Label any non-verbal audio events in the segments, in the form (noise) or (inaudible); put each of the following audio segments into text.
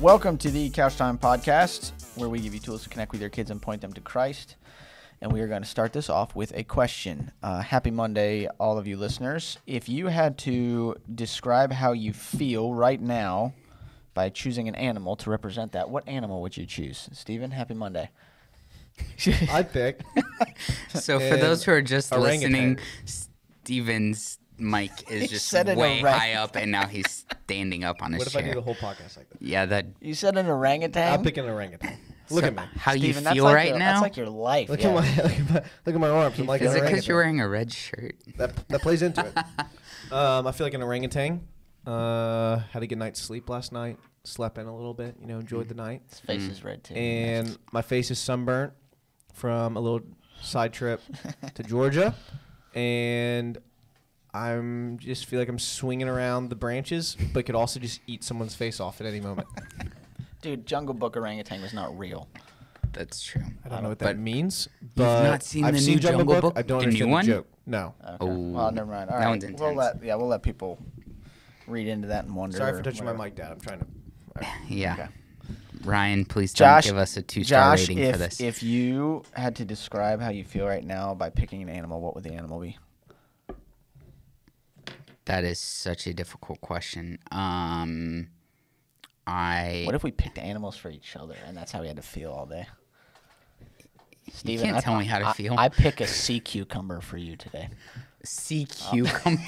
Welcome to the Couch Time Podcast, where we give you tools to connect with your kids and point them to Christ. And we are going to start this off with a question. Uh, happy Monday, all of you listeners. If you had to describe how you feel right now by choosing an animal to represent that, what animal would you choose? Stephen, happy Monday. (laughs) I'd pick. (laughs) So for those who are just orangutan. listening, Stephen's mic (laughs) is just said way high up, and now he's standing up on his What if I do the whole podcast like that? yeah, that. You said an orangutan? I'll pick an orangutan. (laughs) Look at me. How Stephen, you feel like right your- now? That's like your life. Look yeah. at my (laughs) look at my look at my arms. I'm like is an it because you're wearing a red shirt? That that plays into it. um, I feel like an orangutan. Uh, had a good night's sleep last night. Slept in a little bit. You know, enjoyed the night. His face is red, too. And my face is sunburnt from a little side trip to Georgia, and I'm just feel like I'm swinging around the branches, but could also just eat someone's face off at any moment. (laughs) Dude, Jungle Book orangutan was not real. That's true. I don't know what but- that means. But not seen I've the seen new Jungle Book? I don't The understand new one? the joke. No. Okay. Oh, well, never mind. All that right. one's We'll intense. let yeah, we'll let people read into that and wonder. Sorry for touching my whatever. mic, Dad. I'm trying to. (laughs) Yeah. Okay. Ryan, please Josh, don't give us a two-star Josh, rating if, for this. if you had to describe how you feel right now by picking an animal, what would the animal be? That is such a difficult question. Um, I. What if we picked animals for each other and that's how we had to feel all day? Stephen, can't I- tell me how to I- feel. I pick a sea cucumber for you today. sea cucumber? (laughs)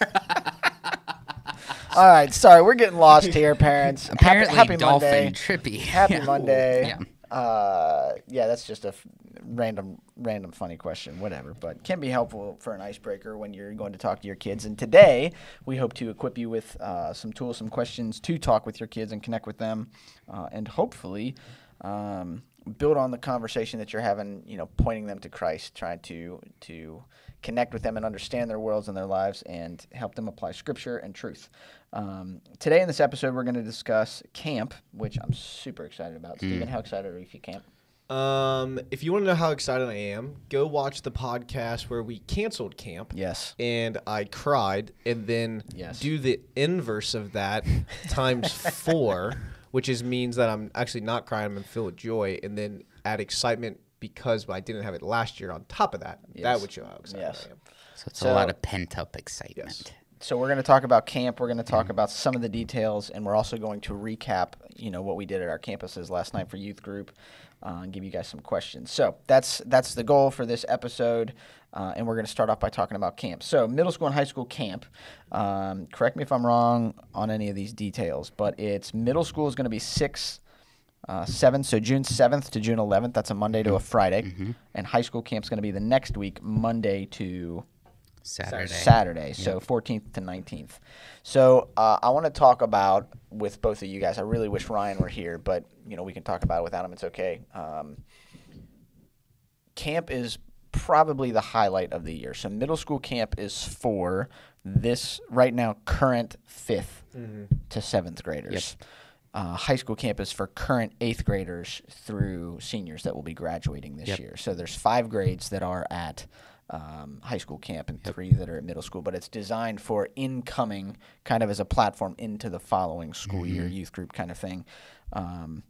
(laughs) All right, sorry, we're getting lost here, parents. Apparently, happy, happy dolphin Monday. trippy. Happy (laughs) Yeah. Monday. Yeah. Uh, yeah, that's just a f- random, random funny question, whatever. But can be helpful for an icebreaker when you're going to talk to your kids. And today, we hope to equip you with uh, some tools, some questions to talk with your kids and connect with them, uh, and hopefully. Um, build on the conversation that you're having, you know, pointing them to Christ, trying to to connect with them and understand their worlds and their lives, and help them apply Scripture and truth. Um, today in this episode, we're going to discuss camp, which I'm super excited about. Stephen, how excited are you for camp? Um, if you want to know how excited I am, go watch the podcast where we canceled camp. Yes. And I cried, and then Yes. do the inverse of that times (laughs) four, which is means that I'm actually not crying. I'm filled with joy, and then add excitement because I didn't have it last year. On top of that, Yes. that would show how excited Yes. I am. So it's So- a lot of pent up excitement. So we're going to talk about camp. We're going to talk about some of the details, and we're also going to recap, you know, what we did at our campuses last night for youth group, uh, and give you guys some questions. So that's that's the goal for this episode, uh, and we're going to start off by talking about camp. So middle school and high school camp. Um, correct me if I'm wrong on any of these details, but it's middle school is going to be six. Uh, seven, so June seventh to June eleventh. That's a Monday to a Friday, and high school camp's going to be the next week, Monday to Saturday. Saturday, so 14th to 19th. So uh, I want to talk about with both of you guys. I really wish Ryan were here, but you know we can talk about it without him. It's okay. Um, camp is probably the highlight of the year. So middle school camp is for this right now current 5th to seventh graders. Uh, high school camp is for current eighth graders through seniors that will be graduating this Yep. year. So there's five grades that are at um, high school camp and three that are at middle school, but it's designed for incoming, kind of as a platform into the following school year, youth group kind of thing. Um,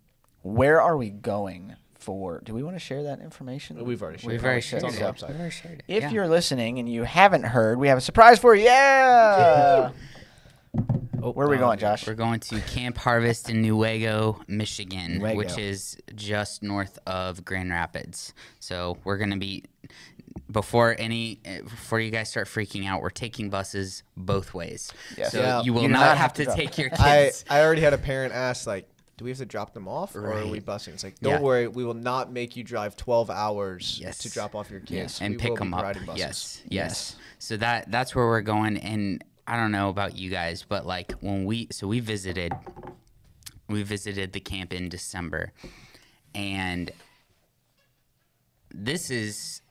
where are we going for? Do we want to share that information? We've already shared We've it. already It's shared on the website. We've already shared it. If Yeah. you're listening and you haven't heard, we have a surprise for you. Yeah. (laughs) Oh, Where are we um, going, Josh? We're going to Camp Harvest in Newaygo, Michigan, Newaygo. which is just north of Grand Rapids. So we're gonna be before any eh, before you guys start freaking out. We're taking buses both ways. Yes. So Yeah. you will You not, not have, have to to take your kids. I already had a parent ask like, "Do we have to drop them off, or are we busing?" It's like, "Don't Yeah. worry, we will not make you drive 12 hours Yes. to drop off your kids and we pick will them be up. riding buses. Yes, yes, So that that's where we're going. And I don't know about you guys, but like when we so we visited, we visited the camp in December, and this is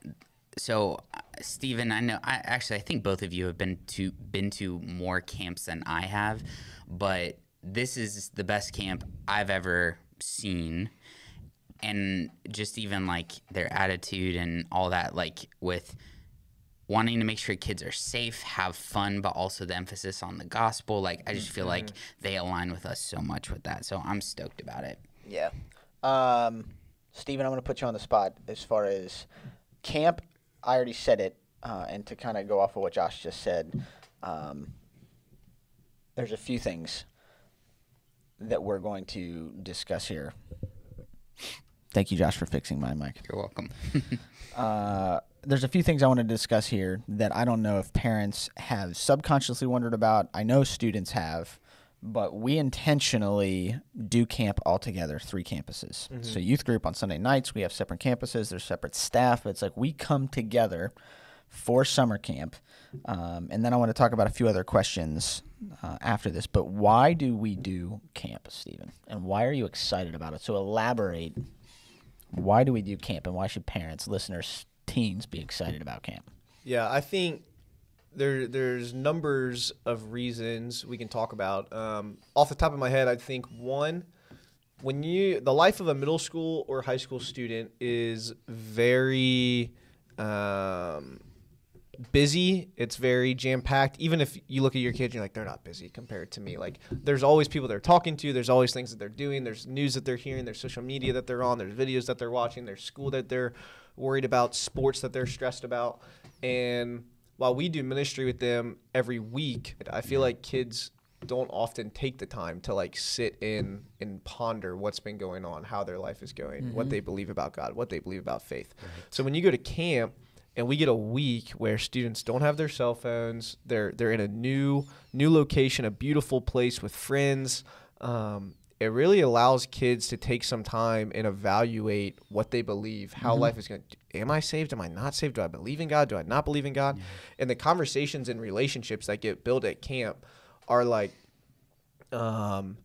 so uh, Stephen, I know I actually I think both of you have been to been to more camps than I have, but this is the best camp I've ever seen. And just even like their attitude and all that, like with wanting to make sure kids are safe, have fun, but also the emphasis on the gospel. Like I just feel like Mm-hmm. they align with us so much with that. So I'm stoked about it. Yeah. Um, Stephen, I'm going to put you on the spot as far as camp. I already said it, uh, and to kind of go off of what Josh just said, um, there's a few things that we're going to discuss here. Thank you, Josh, for fixing my mic. You're welcome. (laughs) Uh, there's a few things I want to discuss here that I don't know if parents have subconsciously wondered about. I know students have, but we intentionally do camp all together, three campuses. So youth group on Sunday nights, we have separate campuses. There's separate staff, but it's like we come together for summer camp. Um, and then I want to talk about a few other questions uh, after this. But why do we do camp, Stephen? And why are you excited about it? So elaborate why do we do camp and why should parents, listeners, teens be excited about camp? Yeah, I think there there's numbers of reasons we can talk about. Um, off the top of my head, I think one, when you the life of a middle school or high school student is very um, busy. It's very jam packed. Even if you look at your kids, you're like, they're not busy compared to me. Like, there's always people they're talking to. There's always things that they're doing. There's news that they're hearing. There's social media that they're on. There's videos that they're watching. There's school that they're worried about. Sports that they're stressed about. And while we do ministry with them every week, I feel like kids don't often take the time to like sit in and ponder what's been going on, how their life is going, what they believe about God, what they believe about faith. So when you go to camp and we get a week where students don't have their cell phones, they're they're in a new new location, a beautiful place with friends. Um, it really allows kids to take some time and evaluate what they believe, how life is going. to Am I saved? Am I not saved? Do I believe in God? Do I not believe in God? And the conversations and relationships that get built at camp are like um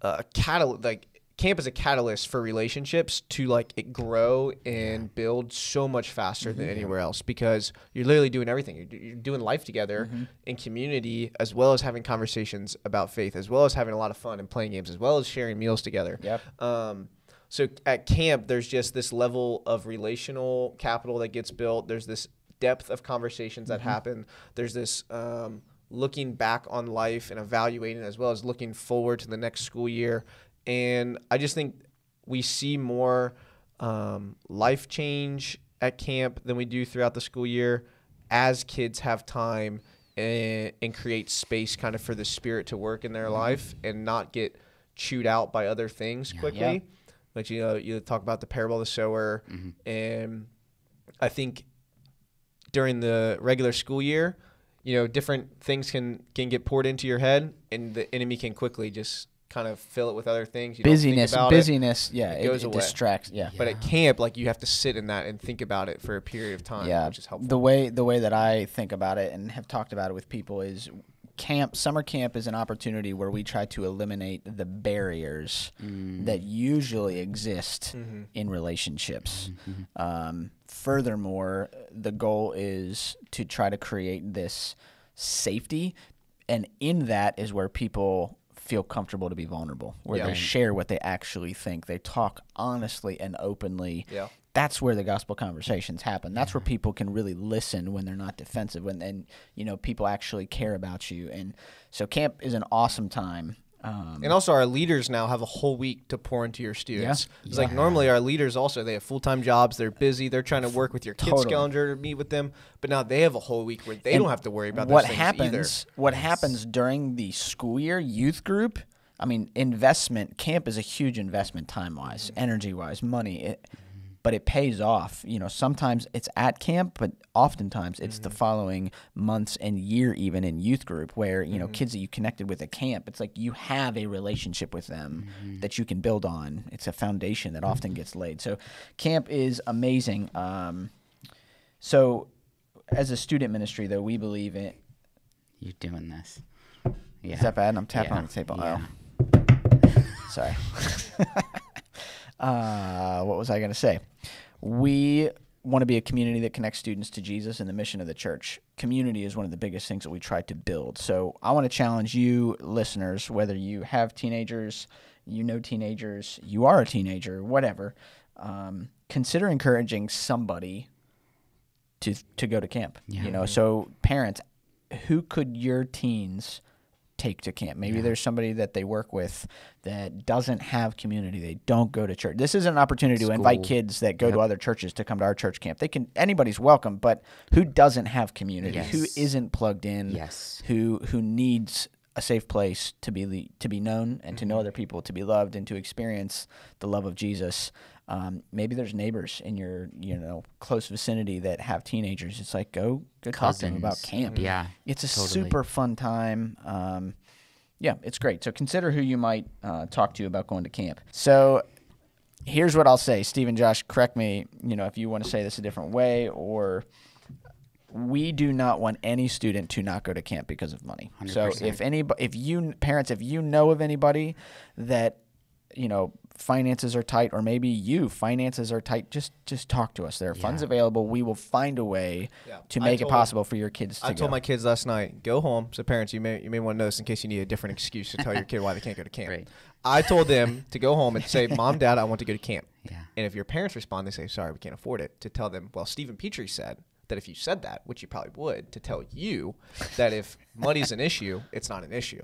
a catalyst like camp is a catalyst for relationships to like it grow and build so much faster than anywhere else because you're literally doing everything you're, you're doing life together in community as well as having conversations about faith as well as having a lot of fun and playing games as well as sharing meals together Yep. um, so at camp, there's just this level of relational capital that gets built. There's this depth of conversations that happen. There's this um, looking back on life and evaluating, as well as looking forward to the next school year. And I just think we see more um, life change at camp than we do throughout the school year as kids have time and, and create space kind of for the spirit to work in their life and not get chewed out by other things quickly. Yeah. Like you know, you talk about the parable of the sower, and I think during the regular school year, you know, different things can can get poured into your head, and the enemy can quickly just kind of fill it with other things. You don't think busyness, it. busyness, yeah, It it, goes it away. distracts. Yeah, But at camp, like you have to sit in that and think about it for a period of time, yeah. which is helpful. The way the way that I think about it and have talked about it with people is camp summer camp is an opportunity where we try to eliminate the barriers mm. that usually exist mm-hmm. in relationships. Mm-hmm. Mm-hmm. Um, furthermore, the goal is to try to create this safety, and in that is where people feel comfortable to be vulnerable, where Yeah. they mm-hmm. share what they actually think, they talk honestly and openly Yeah. that's where the gospel conversations happen. That's where mm-hmm. people can really listen when they're not defensive, when and you know people actually care about you. And so camp is an awesome time. Um, And also, our leaders now have a whole week to pour into your students. Yeah. It's like normally our leaders also they have full time jobs. They're busy. They're trying to work with your kids' Totally. calendar to meet with them. But now they have a whole week where they and don't have to worry about what happens. What happens during the school year youth group? I mean, investment camp is a huge investment, time wise, Mm-hmm. energy wise, money. It, but it pays off. You know, sometimes it's at camp, but oftentimes it's Mm-hmm. the following months and year, even in youth group, where you know Mm-hmm. kids that you connected with at camp. It's like you have a relationship with them Mm-hmm. that you can build on. It's a foundation that often gets laid. So, camp is amazing. Um, so, as a student ministry, though, we believe it. You're doing this. Yeah. Is that bad? I'm tapping Yeah. on the table. Yeah. Oh, sorry. (laughs) uh, what was I going to say? We want to be a community that connects students to Jesus and the mission of the church. Community is one of the biggest things that we try to build. So I want to challenge you, listeners, whether you have teenagers, you know teenagers, you are a teenager, whatever. Um, consider encouraging somebody to to go to camp. Yeah. You know, so parents, who could your teens take to camp? Maybe there's somebody that they work with that doesn't have community. They don't go to church. This is an opportunity to invite kids that go to other churches to come to our church camp. They can anybody's welcome, but who doesn't have community? Who Yes. isn't plugged in? Yes. Who who needs a safe place to be to be known and to know mm-hmm. other people, to be loved and to experience the love of Jesus. Um, maybe there's neighbors in your you know close vicinity that have teenagers. It's like go go talk to them about camp. Yeah, it's a totally. super fun time. Um, yeah, it's great. So consider who you might uh, talk to about going to camp. So here's what I'll say, Steve and Josh, correct me. You know if you want to say this a different way or we do not want any student to not go to camp because of money. So 100%. if any, if you parents, if you know of anybody that you know finances are tight, or maybe you finances are tight, just just talk to us. There are funds available. We will find a way Yeah. to make it possible for your kids to I go. told my kids last night, go home. So parents, you may you may want to know this in case you need a different excuse to tell your kid why they can't go to camp. (laughs) Right. I told them to go home and say, Mom, Dad, I want to go to camp. Yeah. And if your parents respond, they say, Sorry, we can't afford it. To tell them, well, Stephen Petrie said that if you said that, which you probably would, to tell you that if money's an issue, it's not an issue.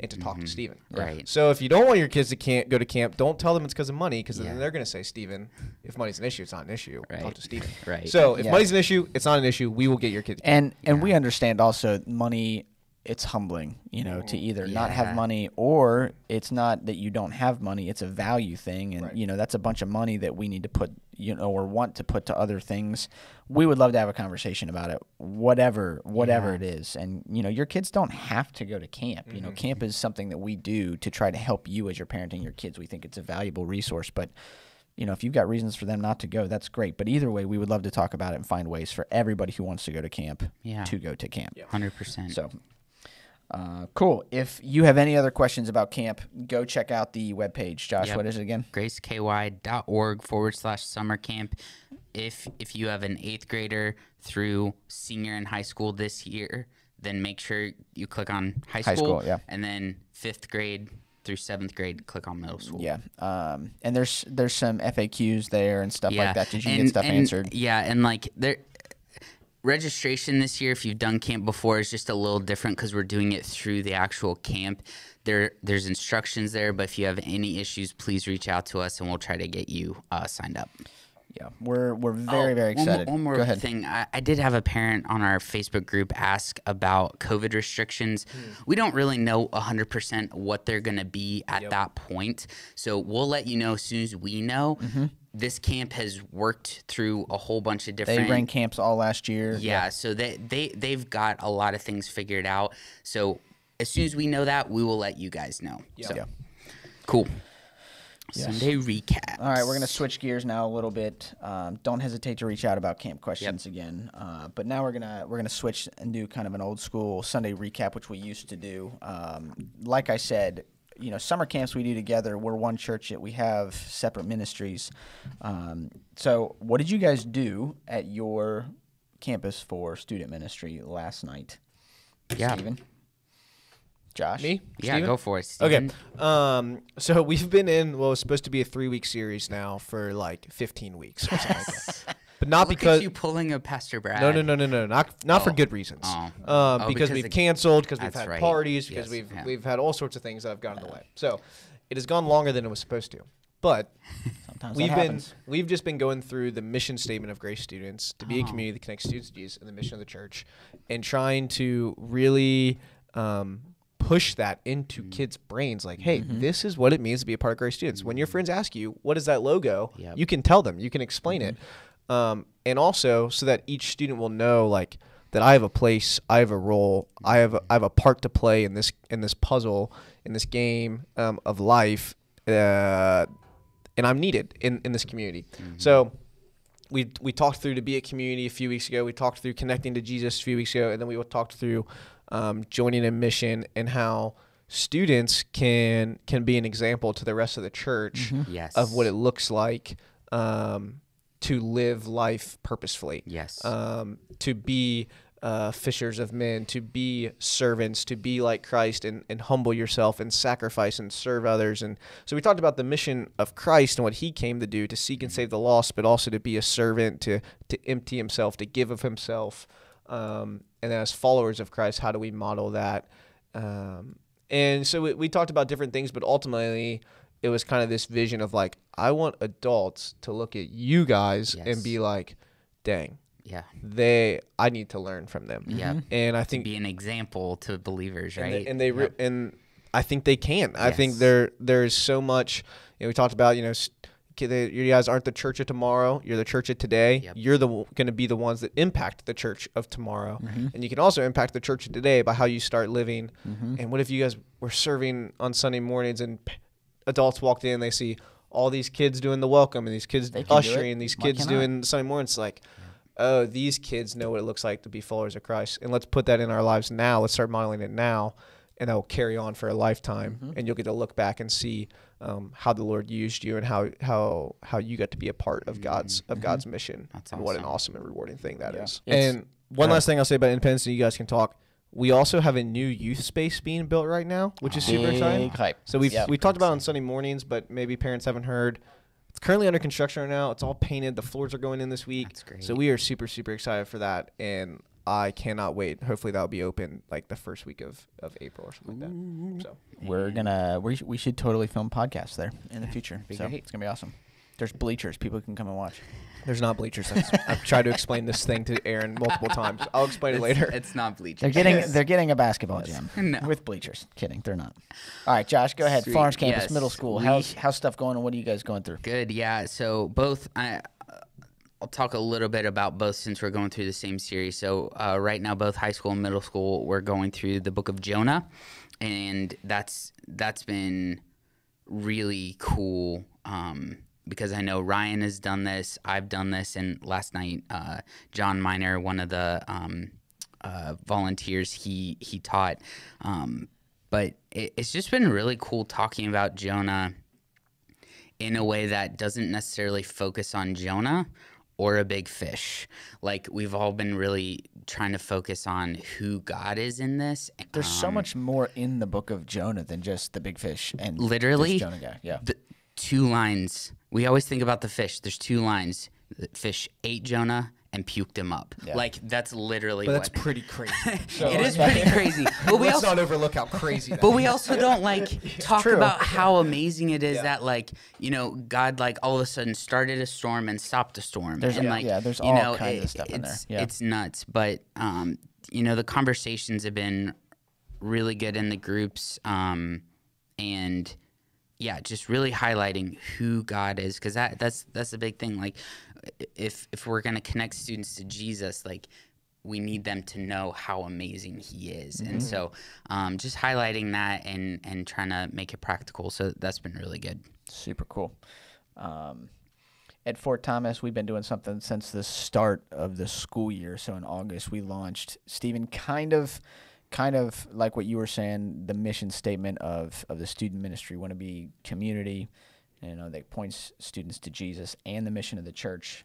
And to talk to Stephen. Mm-hmm. Right. So if you don't want your kids to can't go to camp, don't tell them it's because of money, because Yeah. then they're going to say, Stephen, if money's an issue, it's not an issue. Talk to Stephen. (laughs) Right. So if Yeah. money's an issue, it's not an issue. We will get your kids. and and we understand also money it's humbling you know to either not have money or it's not that you don't have money it's a value thing and Right. you know that's a bunch of money that we need to put you know or want to put to other things we would love to have a conversation about it whatever whatever Yeah. it is and you know your kids don't have to go to camp you know mm-hmm. camp is something that we do to try to help you as you're parenting your kids we think it's a valuable resource but you know, if you've got reasons for them not to go, that's great. But either way, we would love to talk about it and find ways for everybody who wants to go to camp Yeah. to go to camp. Hundred percent. So, uh, cool. If you have any other questions about camp, go check out the webpage. Josh, Yep. what is it again? graceky.org forward slash summer camp. If if you have an eighth grader through senior in high school this year, then make sure you click on high school. High school, yeah. And then fifth grade through seventh grade, click on middle school. Yeah. Um, and there's there's some FAQs there and stuff like that. Did you and, get stuff and- answered? Yeah, and like there, registration this year, if you've done camp before, is just a little different because we're doing it through the actual camp. There, there's instructions there, but if you have any issues, please reach out to us and we'll try to get you uh, signed up. Yeah. We're we're very Oh, very excited. One more, go ahead. thing. I, I did have a parent on our Facebook group ask about COVID restrictions. Hmm. We don't really know 100% what they're going to be at that point. So we'll let you know as soon as we know. This camp has worked through a whole bunch of Mm-hmm. They ran camps all last year. yeah, so they, they, they've got a lot of things figured out. So as soon as we know that, we will let you guys know. So, Yeah. cool. Sunday recap. All right, we're gonna switch gears now a little bit. Um, don't hesitate to reach out about camp questions again. Uh, but now we're gonna we're gonna switch and do kind of an old school Sunday recap, which we used to do. Um, like I said, you know, summer camps we do together. We're one church that we have separate ministries. Um, so, what did you guys do at your campus for student ministry last night? Yeah. Stephen? Josh? Me? Yeah, Stephen? go for it. Okay. Um, so (laughs) we've been in what was supposed to be a three week series now for like 15 weeks or something like that. But not Look because at you pulling a Pastor Brad. no, no, no, no, no, not not for Oh. good reasons. Oh. Um, Oh, because, because we've canceled, because we've had right. parties, because Yes, we've yeah. we've had all sorts of things that have gotten in the way. So it has gone longer than it was supposed to. But (laughs) Sometimes we've been happens. we've just been going through the mission statement of Grace Students to be a Oh. community that connects students to Jesus and the mission of the church, and trying to really um, push that into Mm. kids' brains. Like, hey, this is what it means to be a part of Grace Students. When your friends ask you, "What is that logo?" Yep. you can tell them, you can explain it, um, and also so that each student will know like that I have a place, I have a role, I have a, I have a part to play in this in this puzzle, in this game um, of life. Uh, and I'm needed in, in this community. So we we talked through to be a community a few weeks ago. We talked through connecting to Jesus a few weeks ago, and then we talked through um, joining a mission and how students can can be an example to the rest of the church Yes. of what it looks like um, to live life purposefully Yes. um, to be uh, fishers of men, to be servants, to be like Christ and, and humble yourself and sacrifice and serve others. And so we talked about the mission of Christ and what he came to do to seek and save the lost, but also to be a servant, to, to empty himself, to give of himself. Um, and then as followers of Christ, how do we model that? Um, and so we, we talked about different things, but ultimately it was kind of this vision of like, I want adults to look at you guys Yes. and be like, dang, Yeah. they I need to learn from them. Yeah. And I think Be an example to believers, and right? they, and they re- and I think they can. I think there there's so much. You know, we talked about you know. S- ki- they- You guys aren't the church of tomorrow. You're the church of today. Yep. You're the going to be the ones that impact the church of tomorrow, Mm-hmm. and you can also impact the church of today by how you start living. Mm-hmm. And what if you guys were serving on Sunday mornings and p- adults walked in, they see all these kids doing the welcome and these kids They can do it. ushering, these Why kids can't I? doing Sunday mornings, like. Oh, these kids know what it looks like to be followers of Christ, and let's put that in our lives now. Let's start modeling it now, and that will carry on for a lifetime. Mm-hmm. And you'll get to look back and see um, how the Lord used you and how how how you got to be a part of God's of God's mission. That's and what an awesome. awesome and rewarding thing that is. Yeah. It's- And one last thing I'll say about Independence, and you guys can talk. We also have a new youth space being built right now, which is super exciting. Hype. So we've Yep. we talked about it on Sunday mornings, but maybe parents haven't heard. It's currently under construction right now. It's all painted. The floors are going in this week. That's great. So we are super super excited for that, and I cannot wait. Hopefully that'll be open like the first week of, of April or something like that. So We're gonna we, sh- we should totally film podcasts there in the future. Be so great. it's gonna be awesome. There's bleachers. People can come and watch. there's not bleachers. I've, I've tried to explain this thing to Aaron multiple times. I'll explain it later. It's not bleachers. They're getting they're getting a basketball gym (laughs) No. with bleachers. Kidding, they're not. All right, Josh, go ahead. Sweet. Florence campus, Yes, middle school. we- How's how's stuff going? and What are you guys going through? Good, yeah. So both, I, I'll talk a little bit about both since we're going through the same series. So uh, right now, both high school and middle school, we're going through the Book of Jonah, and that's that's been really cool um, because I know Ryan has done this, I've done this, and last night, uh, John Miner, one of the um, uh, volunteers, he he taught. Um, but it, it's just been really cool talking about Jonah in a way that doesn't necessarily focus on Jonah or a big fish. Like we've all been really trying to focus on who God is in this. There's so Um, much more in the book of Jonah than just the big fish and this literally Jonah guy. Yeah. the two lines. We always think about the fish. There's two lines. The fish ate Jonah and puked him up. Yeah. Like that's literally but what that's pretty crazy. (laughs) it is pretty crazy. (laughs) But we Let's also not overlook how crazy. That But we also don't like (laughs) talk true. about how amazing it is Yeah. that like you know God like all of a sudden started a storm and stopped a storm. There's- and yeah, like yeah, there's you all know, kinds of stuff in there. Yeah. it's nuts. But um, you know the conversations have been really good in the groups, um, and yeah, just really highlighting who God is because that that's that's the big thing. Like if if we're gonna connect students to Jesus, like we need them to know how amazing he is Mm-hmm. and so um, just highlighting that and and trying to make it practical so that's been really good Super cool. Um, at Fort Thomas, we've been doing something since the start of the school year. So in August, we launched Stephen, kind of, kind of like what you were saying, the mission statement of of the student ministry want to be community, you know, that points students to Jesus and the mission of the church.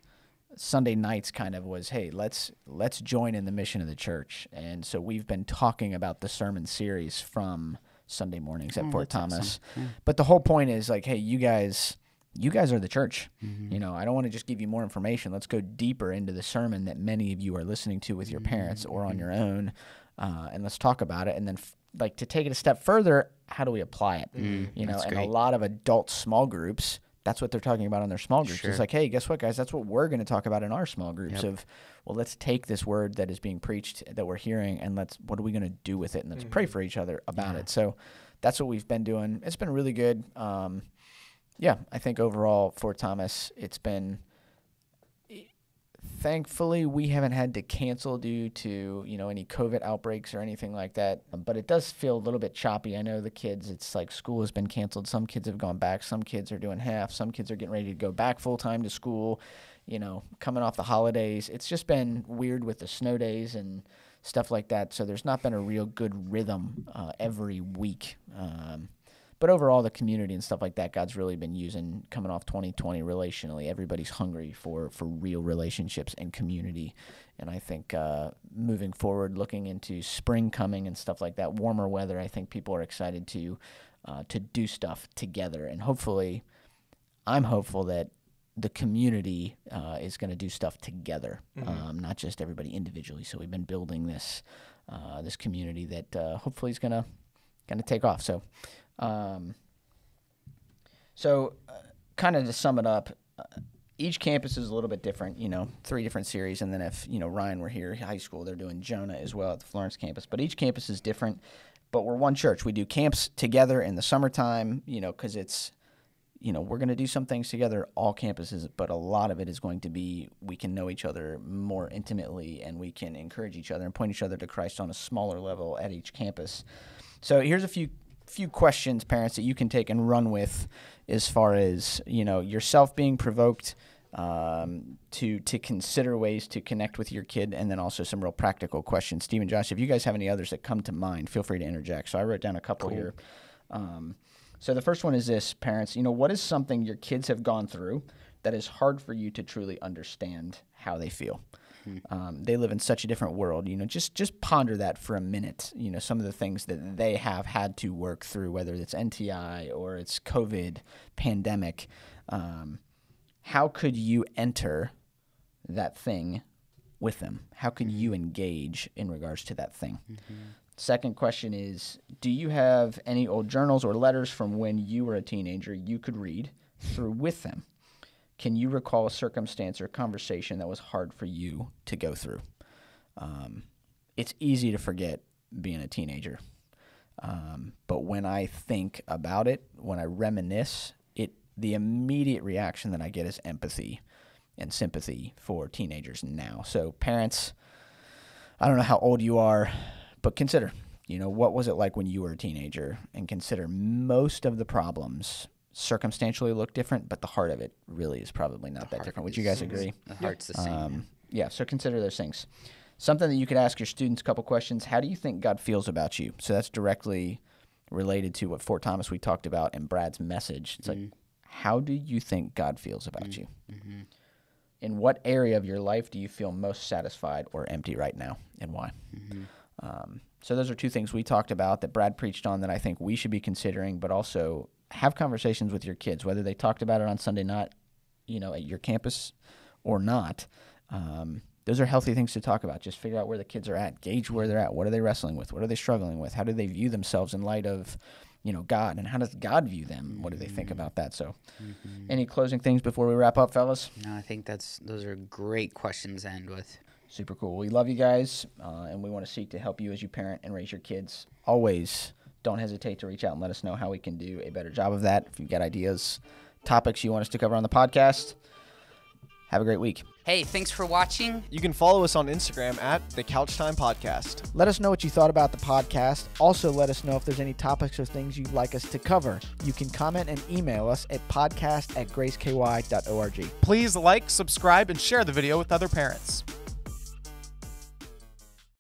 Sunday nights kind of was, hey, let's let's join in the mission of the church, and so we've been talking about the sermon series from Sunday mornings at Oh, Fort Thomas. awesome. But the whole point is like, hey, you guys, you guys are the church. Mm-hmm. You know, I don't want to just give you more information. Let's go deeper into the sermon that many of you are listening to with your mm-hmm. parents or on mm-hmm. your own, uh, and let's talk about it. And then, f- like, to take it a step further, how do we apply it? you know, and a lot of adult small groups. That's what they're talking about in their small groups. Sure. It's like, hey, guess what, guys? That's what we're going to talk about in our small groups. Of, well, let's take this word that is being preached that we're hearing, and let's what are we going to do with it, and let's pray for each other about it. So, that's what we've been doing. It's been really good. Um, yeah, I think overall Fort Thomas, it's been. Thankfully, we haven't had to cancel due to you know any COVID outbreaks or anything like that. But it does feel a little bit choppy. I know the kids. It's like school has been canceled. Some kids have gone back. Some kids are doing half. Some kids are getting ready to go back full time to school. You know, coming off the holidays, it's just been weird with the snow days and stuff like that. So there's not been a real good rhythm uh, every week. Um, but overall the community and stuff like that god's really been using coming off 2020 relationally. Everybody's hungry for for real relationships and community. And i think uh, moving forward looking into spring coming and stuff like that warmer weather i think people are excited to uh, to do stuff together. And hopefully i'm hopeful that the community uh, is going to do stuff together, um, not just everybody individually. So we've been building this uh, this community that uh, hopefully is going to going to take off. So, um, so uh, kind of to sum it up, uh, each campus is a little bit different. You know, three different series, and then if you know Ryan were here, high school, they're doing Jonah as well at the Florence campus. But each campus is different. But we're one church. We do camps together in the summertime. You know, because it's you know, we're going to do some things together, all campuses, but a lot of it is going to be we can know each other more intimately and we can encourage each other and point each other to Christ on a smaller level at each campus. So here's a few few questions, parents, that you can take and run with as far as, you know, yourself being provoked um, to to consider ways to connect with your kid, and then also some real practical questions. Stephen, Josh, if you guys have any others that come to mind, feel free to interject. So I wrote down a couple here. Um, so the first one is this, parents. You know, what is something your kids have gone through that is hard for you to truly understand how they feel? Um, they live in such a different world. You know, just just ponder that for a minute. You know, some of the things that they have had to work through, whether it's NTI or it's COVID, pandemic. Um, how could you enter that thing with them? How can you engage in regards to that thing? Second question is Do you have any old journals or letters from when you were a teenager you could read through with them? Can you recall a circumstance or conversation that was hard for you to go through? Um, it's easy to forget being a teenager. Um, but when I think about it, when I reminisce, it the immediate reaction that I get is empathy and sympathy for teenagers now. So parents, I don't know how old you are, but consider, you know, what was it like when you were a teenager and consider most of the problems circumstantially look different, but the heart of it really is probably not that different. Would you guys agree? The heart's the same. Um, yeah, so consider those things. Something that you could ask your students a couple questions. How do you think God feels about you? So that's directly related to what Fort Thomas we talked about and Brad's message. It's like, how do you think God feels about you? In what area of your life do you feel most satisfied or empty right now, and why? Um, so those are two things we talked about that Brad preached on that I think we should be considering, but also have conversations with your kids, whether they talked about it on Sunday night, you know, at your campus or not. Um, those are healthy things to talk about. Just figure out where the kids are at, gauge where they're at. What are they wrestling with? What are they struggling with? How do they view themselves in light of, you know, God? And how does God view them? What do they think about that? So, any closing things before we wrap up, fellas? no, I think that's those are great questions to end with. Super cool. We love you guys, uh, and we want to seek to help you as you parent and raise your kids. Always don't hesitate to reach out and let us know how we can do a better job of that. If you've got ideas, topics you want us to cover on the podcast, have a great week. Hey, thanks for watching. You can follow us on Instagram at the Couch Time Podcast. Let us know what you thought about the podcast. Also, let us know if there's any topics or things you'd like us to cover. You can comment and email us at podcast at graceky.org. Please like, subscribe, and share the video with other parents.